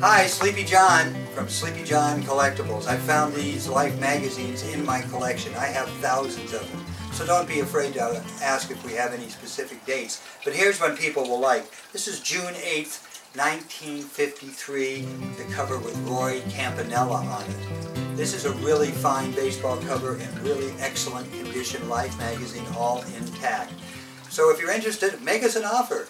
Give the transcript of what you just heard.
Hi, Sleepy John from Sleepy John Collectibles. I found these Life magazines in my collection. I have thousands of them. So don't be afraid to ask if we have any specific dates. But here's one people will like. This is June 8th, 1953, the cover with Roy Campanella on it. This is a really fine baseball cover in really excellent condition, Life magazine, all intact. So if you're interested, make us an offer.